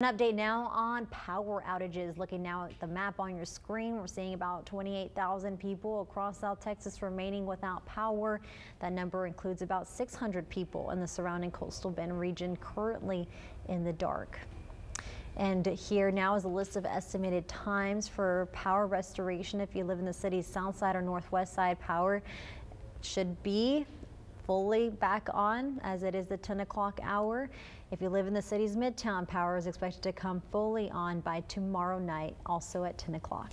An update now on power outages. Looking now at the map on your screen, we're seeing about 28,000 people across South Texas remaining without power. That number includes about 600 people in the surrounding coastal Bend region currently in the dark. And here now is a list of estimated times for power restoration. If you live in the city's south side or northwest side, power should be fully back on as it is the 10 o'clock hour. If you live in the city's midtown, power is expected to come fully on by tomorrow night, also at 10 o'clock.